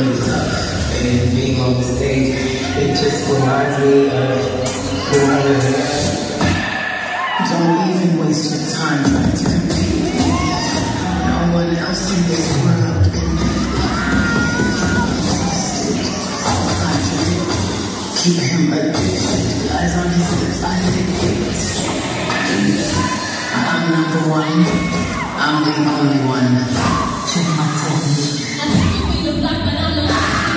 and being on the stage, it just reminds me of don't even waste your time trying to compete. No one else in this world can Keep him addicted, eyes on his lips, I think I'm number one, I'm the only one. Check my technique you black, but I'm not.